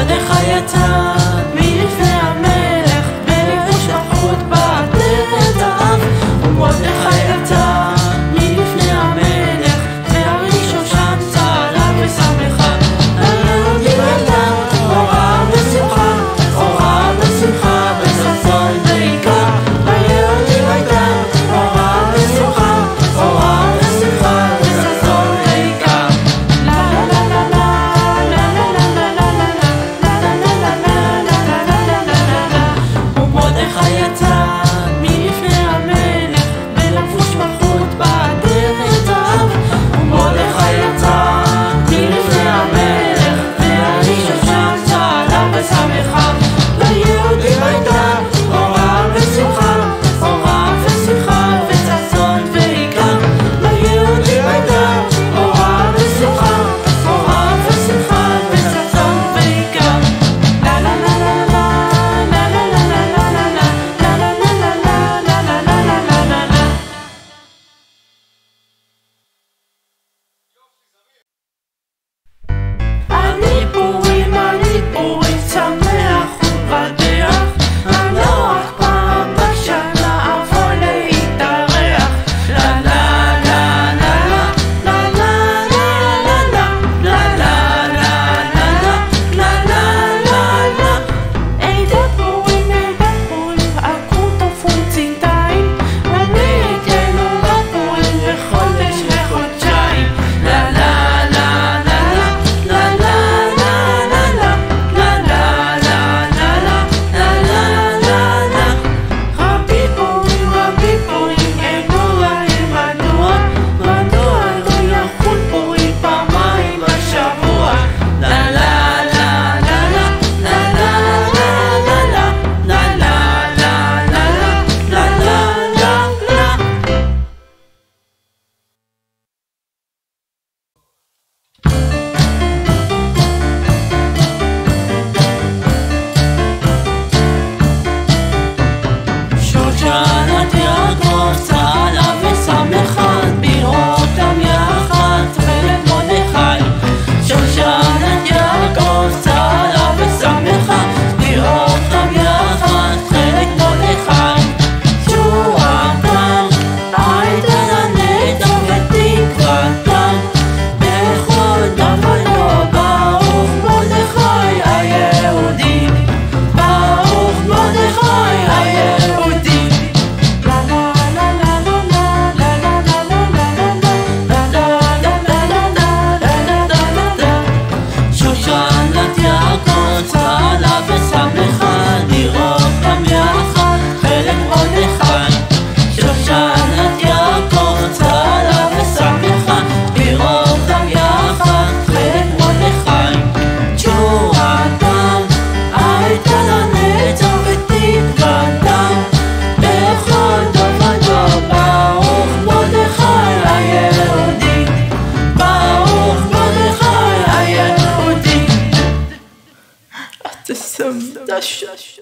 עוד אחד יצא Just.